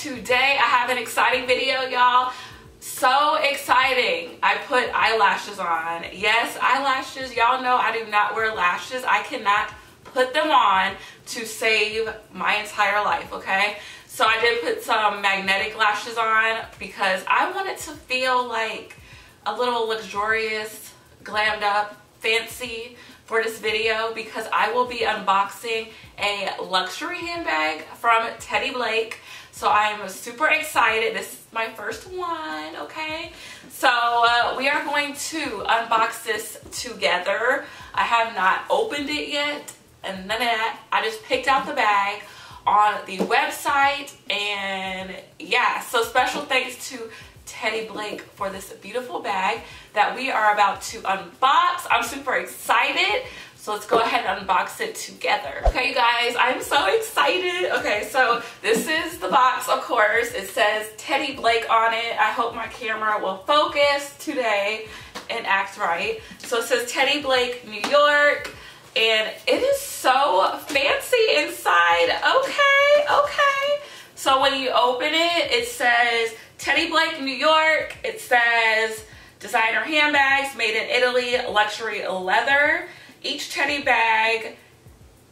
today I have an exciting video y'all. So exciting. I put eyelashes on. Yes eyelashes y'all know I do not wear lashes. I cannot put them on to save my entire life okay? So I did put some magnetic lashes on because I wanted to feel like a little luxurious glammed up fancy for this video because I will be unboxing a luxury handbag from Teddy Blake. So I'm super excited. This is my first one, okay? So uh, we are going to unbox this together. I have not opened it yet and none of that. I just picked out the bag on the website and yeah, so special thanks to Teddy Blake for this beautiful bag that we are about to unbox. I'm super excited. So let's go ahead and unbox it together. Okay, you guys, I'm so excited. Okay, so this is the box, of course. It says Teddy Blake on it. I hope my camera will focus today and act right. So it says Teddy Blake, New York. And it is so fancy inside. Okay, okay. So when you open it, it says Teddy Blake, New York. It says designer handbags made in Italy, luxury leather. Each teddy bag,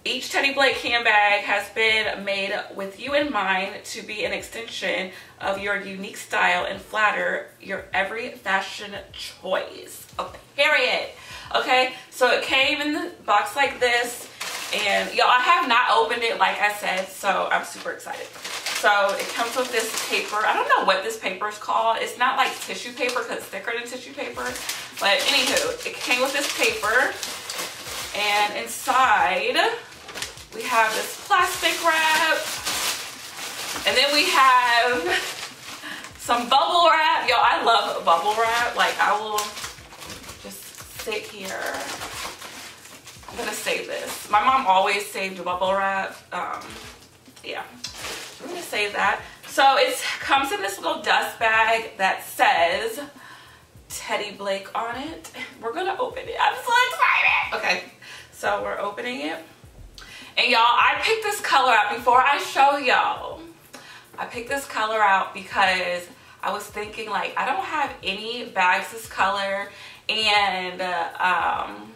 each Teddy Blake handbag has been made with you in mind to be an extension of your unique style and flatter your every fashion choice. Oh, period. Okay, so it came in the box like this. And y'all, I have not opened it like I said, so I'm super excited. So it comes with this paper. I don't know what this paper is called. It's not like tissue paper because it's thicker than tissue paper. But anywho, it came with this paper. And inside, we have this plastic wrap. And then we have some bubble wrap. Yo, I love bubble wrap. Like, I will just sit here. I'm gonna save this. My mom always saved bubble wrap. Um, yeah. I'm gonna save that. So it comes in this little dust bag that says Teddy Blake on it. We're gonna open it. I'm so excited. Okay, so we're opening it. And y'all, I picked this color out before I show y'all. I picked this color out because I was thinking like, I don't have any bags this color and um,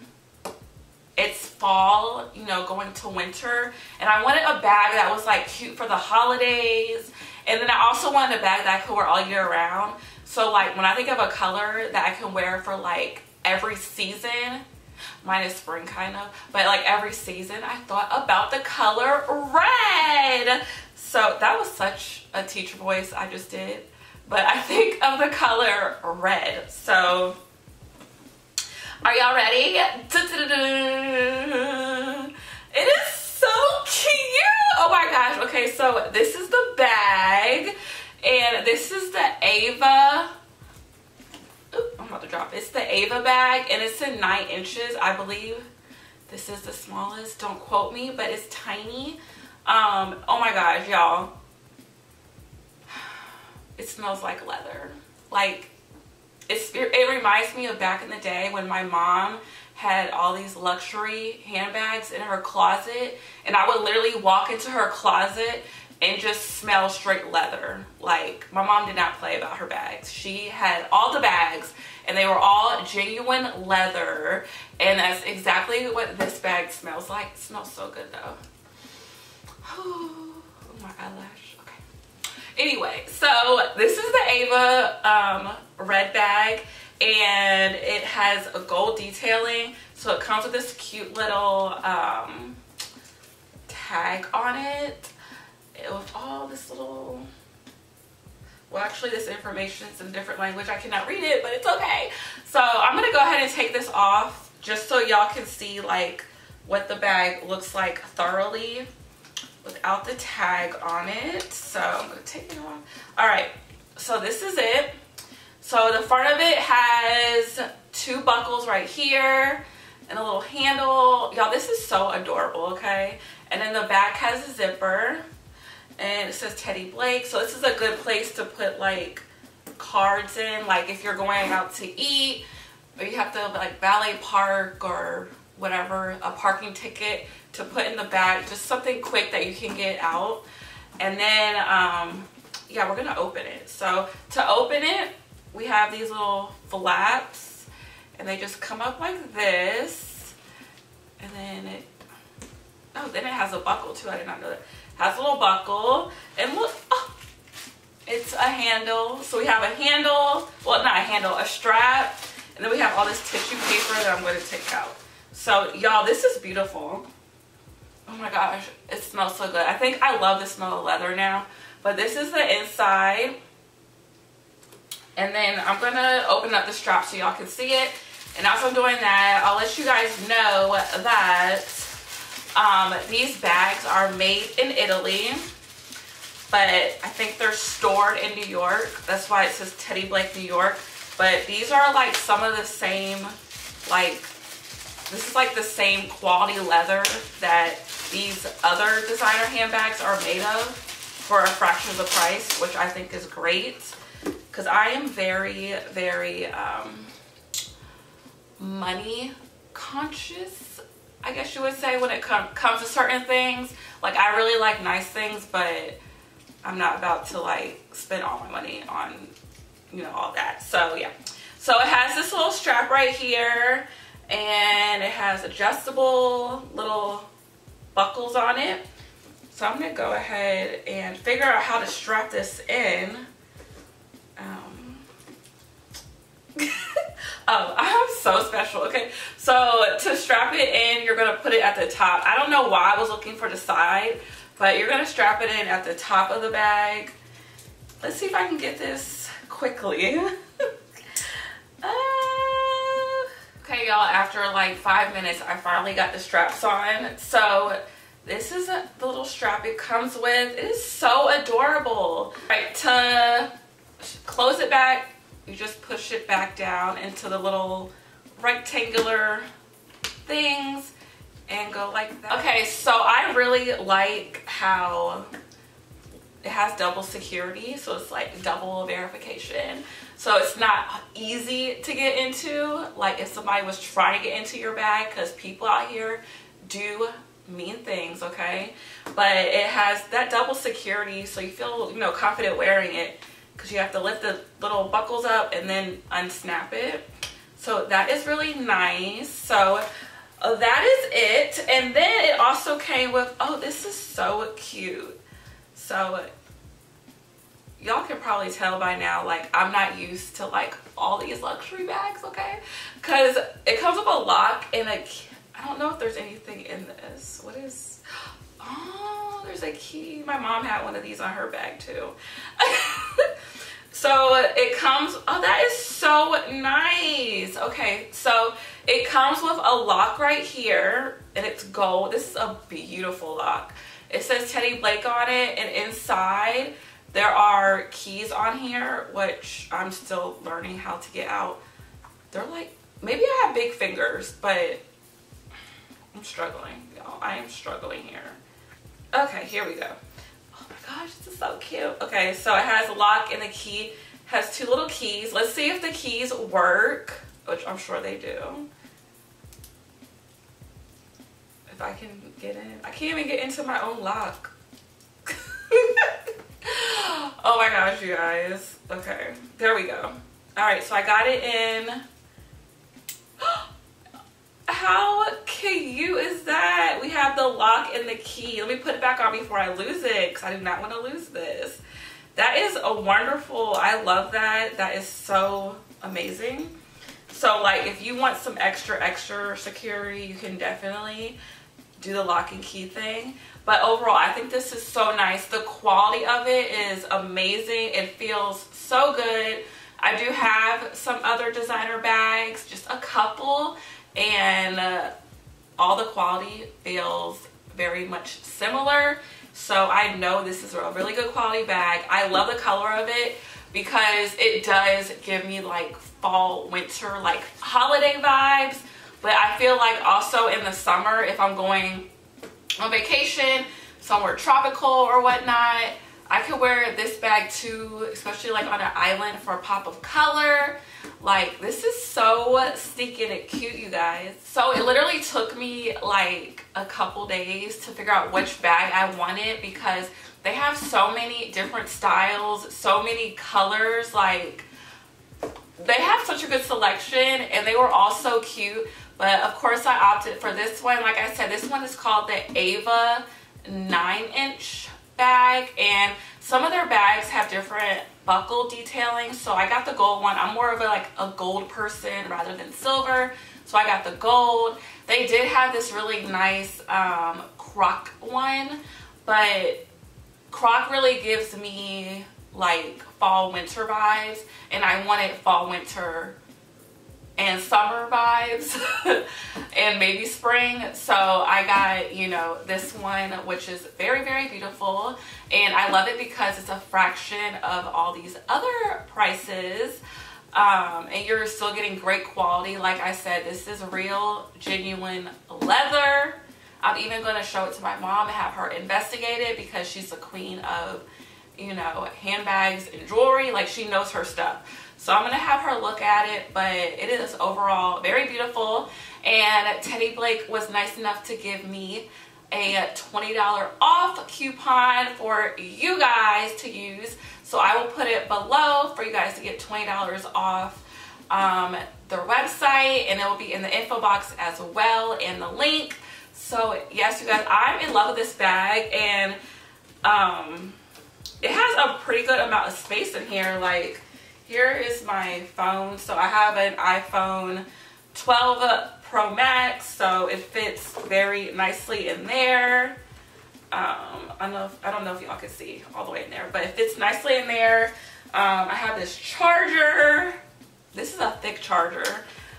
it's fall, you know, going to winter. And I wanted a bag that was like cute for the holidays. And then I also wanted a bag that I could wear all year round. So like when I think of a color that I can wear for like every season, mine is spring kind of, but like every season I thought about the color red. So that was such a teacher voice I just did. But I think of the color red. So are y'all ready? It is so cute. Oh my gosh. Okay, so this is the bag. And this is the Ava. I'm about to drop. It's the Ava bag. And it's in 9 inches, I believe. This is the smallest. Don't quote me, but it's tiny. Um, oh my gosh, y'all. It smells like leather. Like, it's, it reminds me of back in the day when my mom had all these luxury handbags in her closet and I would literally walk into her closet and just smell straight leather. Like my mom did not play about her bags. She had all the bags and they were all genuine leather and that's exactly what this bag smells like. It smells so good though. Oh, my eyelash. Okay. Anyway, so this is the Ava um, red bag and it has a gold detailing. So it comes with this cute little um, tag on it with all this little well actually this information is in a different language I cannot read it but it's okay. So I'm gonna go ahead and take this off just so y'all can see like what the bag looks like thoroughly without the tag on it. So I'm gonna take it off. All right so this is it. So the front of it has two buckles right here and a little handle. Y'all this is so adorable okay? And then the back has a zipper and it says Teddy Blake. So this is a good place to put like cards in, like if you're going out to eat or you have to like valet park or whatever, a parking ticket to put in the bag, just something quick that you can get out. And then, um, yeah, we're gonna open it. So to open it, we have these little flaps and they just come up like this. And then it, oh, then it has a buckle too. I did not know that. Has a little buckle and look, oh, it's a handle. So we have a handle, well, not a handle, a strap. And then we have all this tissue paper that I'm going to take out. So y'all, this is beautiful. Oh my gosh, it smells so good. I think I love the smell of leather now. But this is the inside. And then I'm going to open up the strap so y'all can see it. And as I'm doing that, I'll let you guys know that um, these bags are made in Italy. But I think they're stored in New York. That's why it says Teddy Blake, New York. But these are like some of the same, like, this is like the same quality leather that these other designer handbags are made of for a fraction of the price, which I think is great. Because I am very, very um, money conscious, I guess you would say, when it com comes to certain things. Like, I really like nice things, but I'm not about to, like, spend all my money on, you know, all that. So, yeah. So, it has this little strap right here, and it has adjustable little buckles on it. So I'm gonna go ahead and figure out how to strap this in. Um, oh, I'm so special, okay? So to strap it in, you're gonna put it at the top. I don't know why I was looking for the side, but you're gonna strap it in at the top of the bag. Let's see if I can get this quickly. uh, okay, y'all, after like five minutes, I finally got the straps on. So this is a, the little strap it comes with. It is so adorable. Right, to close it back, you just push it back down into the little rectangular things and go like that. Okay, so I really like how it has double security, so it's like double verification. So it's not easy to get into, like if somebody was trying to get into your bag, because people out here do mean things, okay? But it has that double security, so you feel, you know, confident wearing it because you have to lift the little buckles up and then unsnap it. So that is really nice. So uh, that is it. And then it also came with, oh, this is so cute. So y'all can probably tell by now, like, I'm not used to, like, all these luxury bags, okay? Because it comes with a lock and a I don't know if there's anything in this. What is, oh, there's a key. My mom had one of these on her bag too. so it comes, oh, that is so nice. Okay, so it comes with a lock right here and it's gold. This is a beautiful lock. It says Teddy Blake on it and inside there are keys on here, which I'm still learning how to get out. They're like, maybe I have big fingers, but I'm struggling, y'all. I am struggling here. Okay, here we go. Gosh, this is so cute. Okay, so it has a lock and the key has two little keys. Let's see if the keys work, which I'm sure they do. If I can get in. I can't even get into my own lock. oh my gosh, you guys. Okay, there we go. All right, so I got it in. How cute is that? We have the lock and the key. Let me put it back on before I lose it because I do not want to lose this. That is a wonderful, I love that. That is so amazing. So like if you want some extra, extra security, you can definitely do the lock and key thing. But overall, I think this is so nice. The quality of it is amazing. It feels so good. I do have some other designer bags, just a couple and uh, all the quality feels very much similar. So I know this is a really good quality bag. I love the color of it because it does give me like fall, winter, like holiday vibes. But I feel like also in the summer, if I'm going on vacation, somewhere tropical or whatnot, I could wear this bag too, especially like on an island for a pop of color. Like, this is so stinking cute, you guys. So it literally took me like a couple days to figure out which bag I wanted because they have so many different styles, so many colors. Like, they have such a good selection and they were all so cute. But of course I opted for this one. Like I said, this one is called the Ava 9 inch bag. And some of their bags have different buckle detailing. So I got the gold one. I'm more of a like a gold person rather than silver. So I got the gold. They did have this really nice um, croc one. But croc really gives me like fall winter vibes and I wanted fall winter and summer vibes and maybe spring. So I got you know this one which is very very beautiful. And I love it because it's a fraction of all these other prices. Um, and you're still getting great quality. Like I said this is real genuine leather. I'm even going to show it to my mom and have her investigate it because she's the queen of you know, handbags and jewelry. Like she knows her stuff. So I'm going to have her look at it, but it is overall very beautiful. And Teddy Blake was nice enough to give me a $20 off coupon for you guys to use. So I will put it below for you guys to get $20 off um, their website and it will be in the info box as well in the link. So yes, you guys, I'm in love with this bag and um, it has a pretty good amount of space in here. Like here is my phone. So I have an iPhone 12 Pro Max. So it fits very nicely in there. Um, I don't know if, I don't know if y'all can see all the way in there, but it fits nicely in there. Um, I have this charger. This is a thick charger.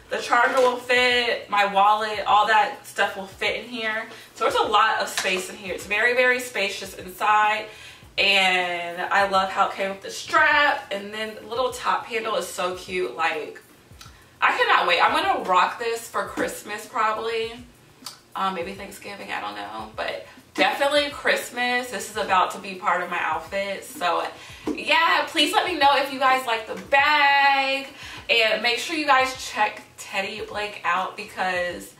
The charger will fit, my wallet, all that stuff will fit in here. So there's a lot of space in here. It's very, very spacious inside and I love how it came with the strap. And then the little top handle is so cute. Like I cannot wait. I'm gonna rock this for Christmas probably. Um, maybe Thanksgiving I don't know. But definitely Christmas. This is about to be part of my outfit. So yeah please let me know if you guys like the bag. And make sure you guys check Teddy Blake out because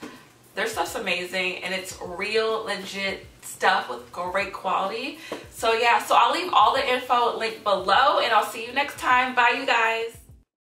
their stuff's amazing and it's real legit stuff with great quality. So yeah so i'll leave all the info linked below and i'll see you next time. Bye you guys